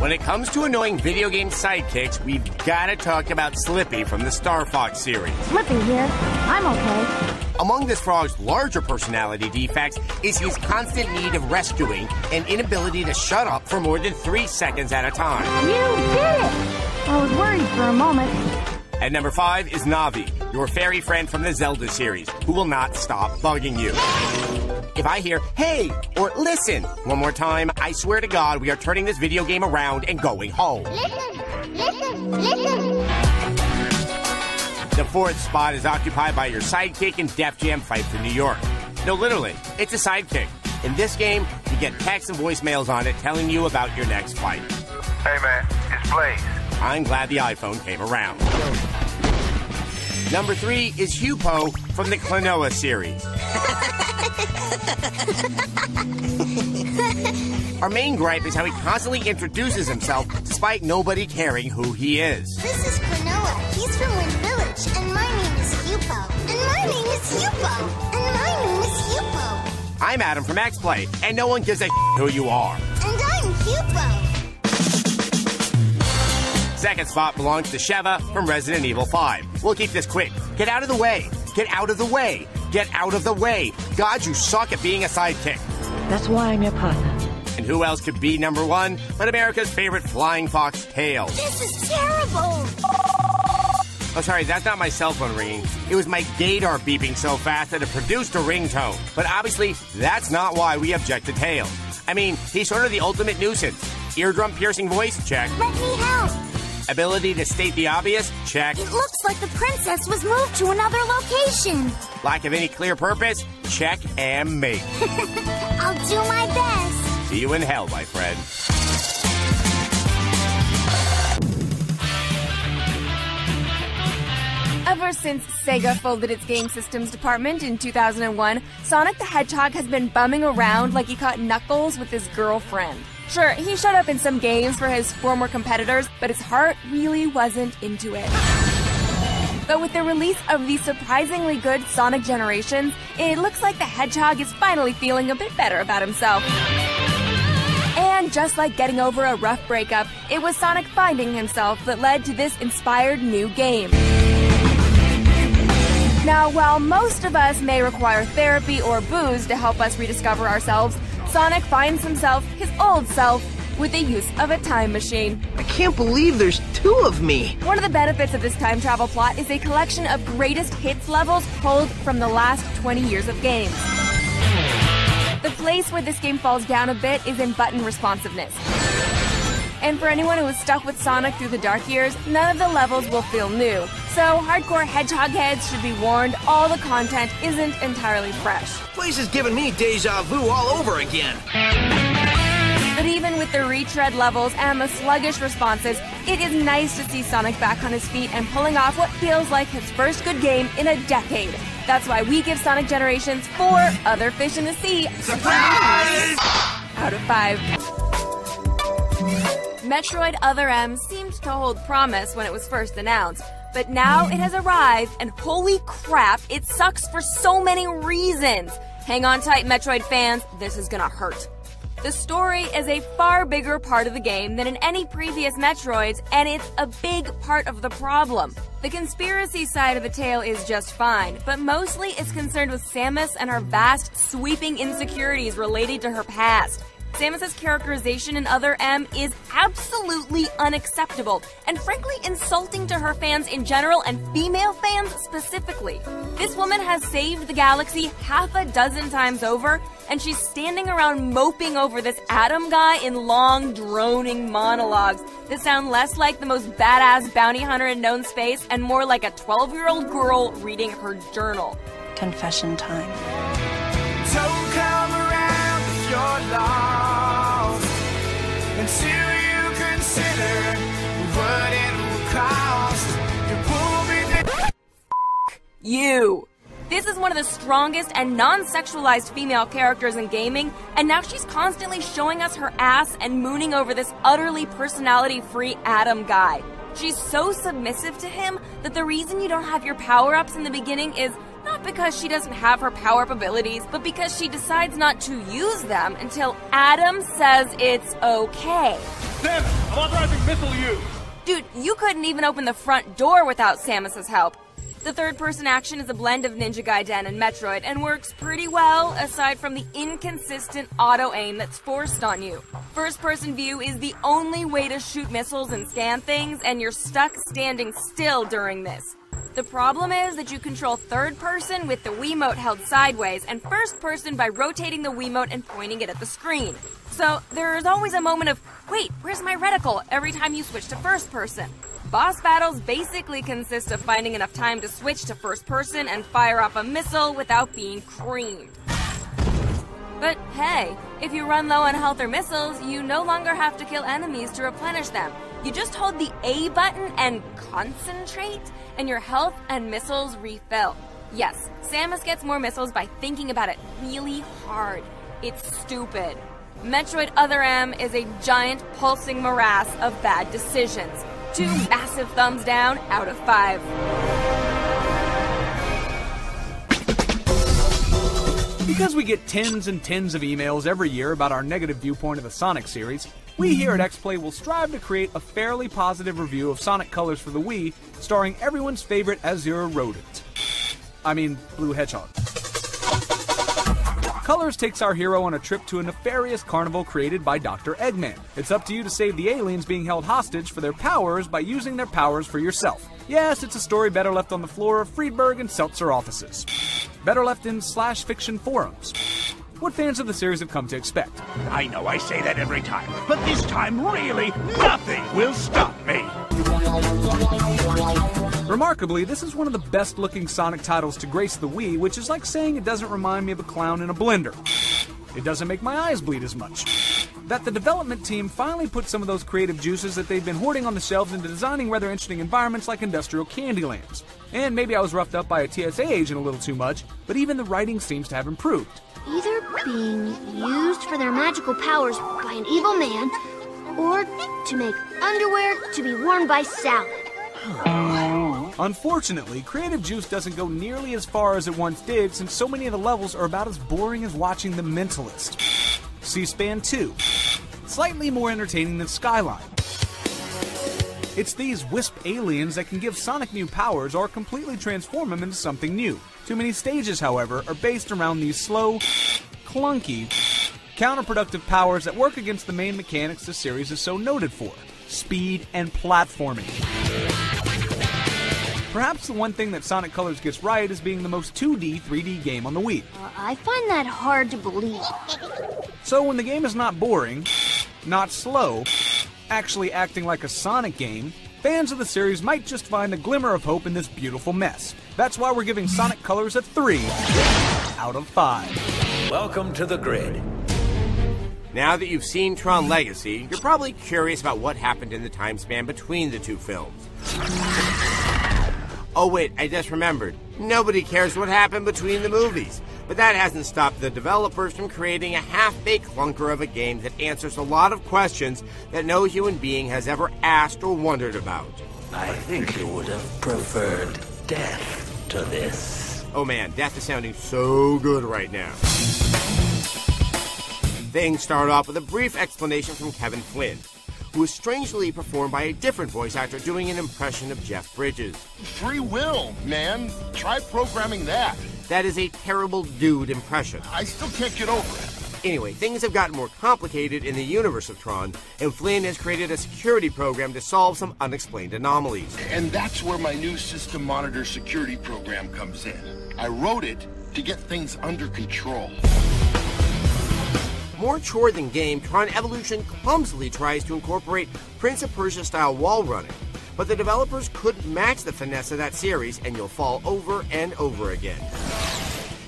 When it comes to annoying video game sidekicks, we've got to talk about Slippy from the Star Fox series. Slippy here. I'm okay. Among this frog's larger personality defects is his constant need of rescuing and inability to shut up for more than three seconds at a time. You did it! I was worried for a moment. At number five is Navi, your fairy friend from the Zelda series, who will not stop bugging you. If I hear, hey, or listen, one more time, I swear to God, we are turning this video game around and going home. Listen, listen, listen. The fourth spot is occupied by your sidekick in Def Jam Fight for New York. No, literally, it's a sidekick. In this game, you get texts and voicemails on it telling you about your next fight. Hey man, it's Blaze. I'm glad the iPhone came around. Number three is Huepow from the Klonoa series. Our main gripe is how he constantly introduces himself despite nobody caring who he is. This is Klonoa. He's from Wind Village, and my name is Huepow. And my name is Huepow. And my name is Huepow. I'm Adam from X-Play, and no one gives a who you are. And I'm Huepow. Second spot belongs to Sheva from Resident Evil 5. We'll keep this quick. Get out of the way. Get out of the way. Get out of the way. God, you suck at being a sidekick. That's why I'm your partner. And who else could be number one but America's favorite flying fox, Tails? This is terrible. Oh, sorry, that's not my cell phone ringing. It was my gaydar beeping so fast that it produced a ringtone. But obviously, that's not why we object to Tails. I mean, he's sort of the ultimate nuisance. Eardrum piercing voice? Check. Let me help. Ability to state the obvious? Check. It looks like the princess was moved to another location. Lack of any clear purpose? Check and make. I'll do my best. See you in hell, my friend. Ever since Sega folded its game systems department in 2001, Sonic the Hedgehog has been bumming around like he caught Knuckles with his girlfriend. Sure, he showed up in some games for his former competitors, but his heart really wasn't into it. But with the release of the surprisingly good Sonic Generations, it looks like the Hedgehog is finally feeling a bit better about himself. And just like getting over a rough breakup, it was Sonic finding himself that led to this inspired new game. Now, while most of us may require therapy or booze to help us rediscover ourselves, Sonic finds himself, his old self, with the use of a time machine. I can't believe there's two of me. One of the benefits of this time travel plot is a collection of greatest hits levels pulled from the last 20 years of games. The place where this game falls down a bit is in button responsiveness. And for anyone who is stuck with Sonic through the dark years, none of the levels will feel new. So, hardcore hedgehog heads should be warned all the content isn't entirely fresh. Place is giving me deja vu all over again. But even with the retread levels and the sluggish responses, it is nice to see Sonic back on his feet and pulling off what feels like his first good game in a decade. That's why we give Sonic Generations four other fish in the sea. Surprise! Out of five. Metroid Other M seemed to hold promise when it was first announced, but now it has arrived, and holy crap, it sucks for so many reasons. Hang on tight, Metroid fans, this is gonna hurt. The story is a far bigger part of the game than in any previous Metroids, and it's a big part of the problem. The conspiracy side of the tale is just fine, but mostly it's concerned with Samus and her vast, sweeping insecurities related to her past. Samus's characterization in Other M is absolutely unacceptable and frankly insulting to her fans in general and female fans specifically. This woman has saved the galaxy half a dozen times over, and she's standing around moping over this Adam guy in long, droning monologues that sound less like the most badass bounty hunter in known space and more like a 12 year old girl reading her journal. Confession time. Don't come until you consider what it will cost. Me down. You! This is one of the strongest and non sexualized female characters in gaming, and now she's constantly showing us her ass and mooning over this utterly personality free Adam guy. She's so submissive to him that the reason you don't have your power ups in the beginning is not because she doesn't have her power up abilities, but because she decides not to use them until Adam says it's okay. Samus, I'm authorizing missile use. Dude, you couldn't even open the front door without Samus's help. The third person action is a blend of Ninja Gaiden and Metroid and works pretty well aside from the inconsistent auto aim that's forced on you. First person view is the only way to shoot missiles and scan things, and you're stuck standing still during this. The problem is that you control third person with the Wiimote held sideways and first person by rotating the Wiimote and pointing it at the screen. So there is always a moment of, wait, where's my reticle every time you switch to first person. Boss battles basically consist of finding enough time to switch to first person and fire off a missile without being creamed. But hey, if you run low on health or missiles, you no longer have to kill enemies to replenish them. You just hold the A button and concentrate, and your health and missiles refill. Yes, Samus gets more missiles by thinking about it really hard. It's stupid. Metroid Other M is a giant pulsing morass of bad decisions. Two massive thumbs down out of five. Because we get tens and tens of emails every year about our negative viewpoint of the Sonic series, we here at XPlay will strive to create a fairly positive review of Sonic Colors for the Wii, starring everyone's favorite Azure rodent. I mean, Blue Hedgehog. Colors takes our hero on a trip to a nefarious carnival created by Dr. Eggman. It's up to you to save the aliens being held hostage for their powers by using their powers for yourself. Yes, it's a story better left on the floor of Friedberg and Seltzer offices. Better left in slash fiction forums. What fans of the series have come to expect. I know I say that every time, but this time, really, nothing will stop me. Remarkably, this is one of the best looking Sonic titles to grace the Wii, which is like saying it doesn't remind me of a clown in a blender. It doesn't make my eyes bleed as much. That the development team finally put some of those creative juices that they've been hoarding on the shelves into designing rather interesting environments like industrial Candylands. And maybe I was roughed up by a TSA agent a little too much, but even the writing seems to have improved. Either being used for their magical powers by an evil man, or to make underwear to be worn by Sally. Unfortunately, Creative Juice doesn't go nearly as far as it once did since so many of the levels are about as boring as watching The Mentalist. C SPAN 2. Slightly more entertaining than Skyline. It's these wisp aliens that can give Sonic new powers or completely transform him into something new. Too many stages, however, are based around these slow, clunky, counterproductive powers that work against the main mechanics the series is so noted for speed and platforming. Perhaps the one thing that Sonic Colors gets right is being the most 2D 3D game on the Wii. Uh, I find that hard to believe. So when the game is not boring, not slow, actually acting like a Sonic game, fans of the series might just find a glimmer of hope in this beautiful mess. That's why we're giving Sonic Colors a 3 out of 5. Welcome to the grid. Now that you've seen Tron Legacy, you're probably curious about what happened in the time span between the two films. Oh, wait, I just remembered. Nobody cares what happened between the movies. But that hasn't stopped the developers from creating a half baked clunker of a game that answers a lot of questions that no human being has ever asked or wondered about. I think you would have preferred death to this. Oh man, death is sounding so good right now. Things start off with a brief explanation from Kevin Flynn, who was strangely performed by a different voice actor doing an impression of Jeff Bridges. Free will, man. Try programming that. That is a terrible dude impression. I still can't get over it. Anyway, things have gotten more complicated in the universe of Tron, and Flynn has created a security program to solve some unexplained anomalies. And that's where my new system monitor security program comes in. I wrote it to get things under control. More chore than game, Tron Evolution clumsily tries to incorporate Prince of Persia style wall running. But the developers couldn't match the finesse of that series, and you'll fall over and over again.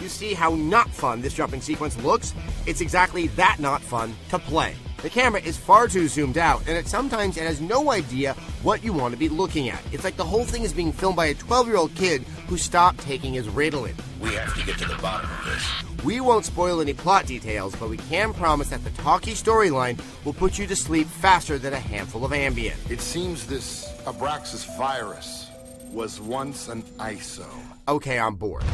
You see how not fun this jumping sequence looks? It's exactly that not fun to play. The camera is far too zoomed out, and at sometimes it has no idea what you want to be looking at. It's like the whole thing is being filmed by a 12 year old kid who stopped taking his Ritalin. We have to get to the bottom of this. We won't spoil any plot details, but we can promise that the talkie storyline will put you to sleep faster than a handful of Ambien. It seems this Abraxas virus was once an ISO. Okay, I'm bored.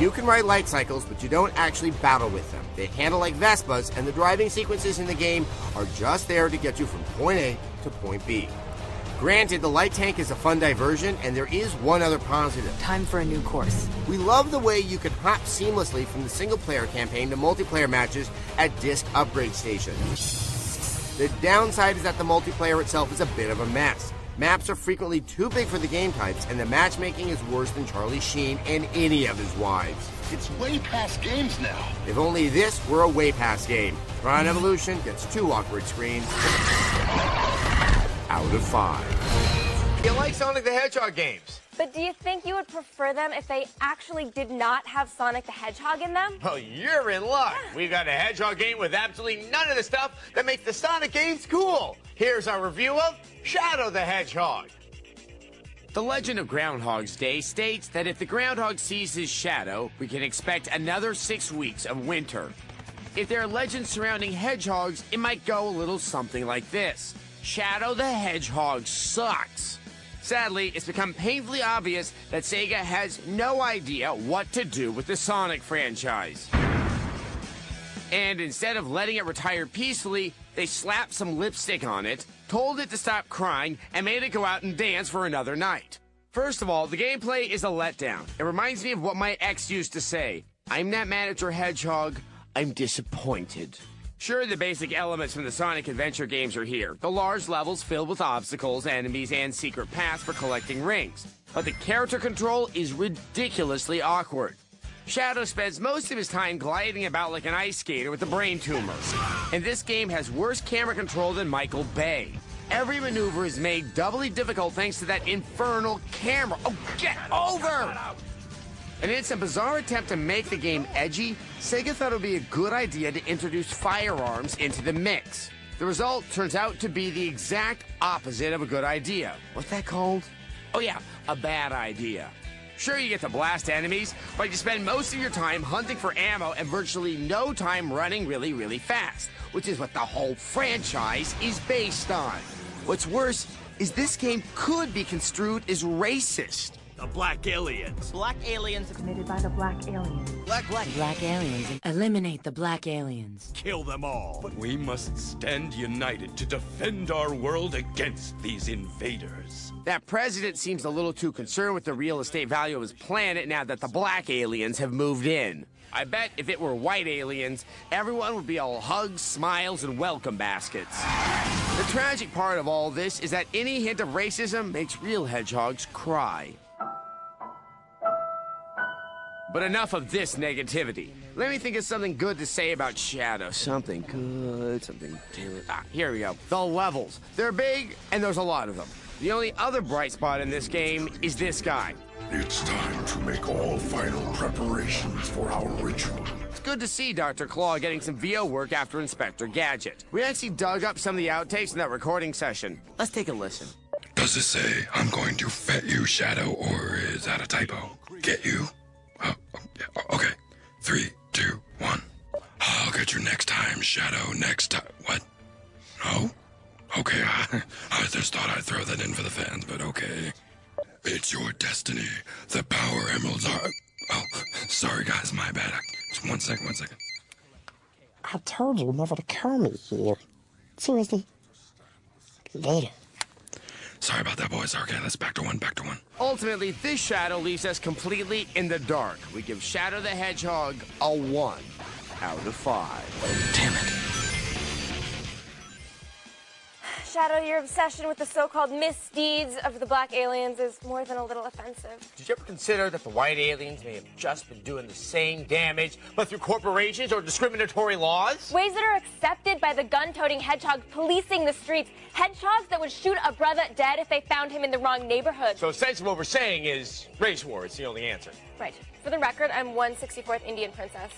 You can ride light cycles, but you don't actually battle with them. They handle like Vespas, and the driving sequences in the game are just there to get you from point A to point B. Granted, the light tank is a fun diversion, and there is one other positive. Time for a new course. We love the way you can hop seamlessly from the single player campaign to multiplayer matches at disc upgrade stations. The downside is that the multiplayer itself is a bit of a mess. Maps are frequently too big for the game types, and the matchmaking is worse than Charlie Sheen and any of his wives. It's way past games now. If only this were a way past game. Tron Evolution gets two awkward screens out of five. You like Sonic the Hedgehog games? But do you think you would prefer them if they actually did not have Sonic the Hedgehog in them? Well, you're in luck. We've got a Hedgehog game with absolutely none of the stuff that makes the Sonic games cool. Here's our review of Shadow the Hedgehog. The legend of Groundhog's Day states that if the groundhog sees his shadow, we can expect another six weeks of winter. If there are legends surrounding hedgehogs, it might go a little something like this Shadow the Hedgehog sucks. Sadly, it's become painfully obvious that Sega has no idea what to do with the Sonic franchise. And instead of letting it retire peacefully, they slapped some lipstick on it, told it to stop crying, and made it go out and dance for another night. First of all, the gameplay is a letdown. It reminds me of what my ex used to say I'm not mad at your hedgehog, I'm disappointed. Sure, the basic elements from the Sonic Adventure games are here. The large levels filled with obstacles, enemies, and secret paths for collecting rings. But the character control is ridiculously awkward. Shadow spends most of his time gliding about like an ice skater with a brain tumor. And this game has worse camera control than Michael Bay. Every maneuver is made doubly difficult thanks to that infernal camera. Oh, get over! And in some bizarre attempt to make the game edgy, Sega thought it would be a good idea to introduce firearms into the mix. The result turns out to be the exact opposite of a good idea. What's that called? Oh, yeah, a bad idea. Sure, you get to blast enemies, but you spend most of your time hunting for ammo and virtually no time running really, really fast, which is what the whole franchise is based on. What's worse is this game could be construed as racist. The Black Aliens. Black aliens. Are committed by the Black Aliens. Black, black. Black aliens. Eliminate the black aliens. Kill them all. But we must stand united to defend our world against these invaders. That president seems a little too concerned with the real estate value of his planet now that the black aliens have moved in. I bet if it were white aliens, everyone would be all hugs, smiles, and welcome baskets. The tragic part of all this is that any hint of racism makes real hedgehogs cry. But enough of this negativity. Let me think of something good to say about Shadow. Something good, something good. Ah, here we go. The levels. They're big, and there's a lot of them. The only other bright spot in this game is this guy. It's time to make all final preparations for our ritual. It's good to see Dr. Claw getting some VO work after Inspector Gadget. We actually dug up some of the outtakes in that recording session. Let's take a listen. Does it say I'm going to fet you, Shadow, or is that a typo? Get you? Okay. Three, two, one. I'll get you next time, Shadow. Next time. What? No? Okay, I, I just thought I'd throw that in for the fans, but okay. It's your destiny. The power emeralds are. Oh, sorry, guys, my bad. Just one second, one second. I told you never to call me here. Seriously. Later. Sorry about that, boys. Okay, let's back to one, back to one. Ultimately, this Shadow leaves us completely in the dark. We give Shadow the Hedgehog a 1 out of 5. Damn it. Shadow, your obsession with the so-called misdeeds of the black aliens is more than a little offensive. Did you ever consider that the white aliens may have just been doing the same damage, but through corporations or discriminatory laws? Ways that are accepted by the gun-toting hedgehogs policing the streets. Hedgehogs that would shoot a brother dead if they found him in the wrong neighborhood. So essentially what we're saying is race war is the only answer. Right. For the record, I'm 164th Indian princess.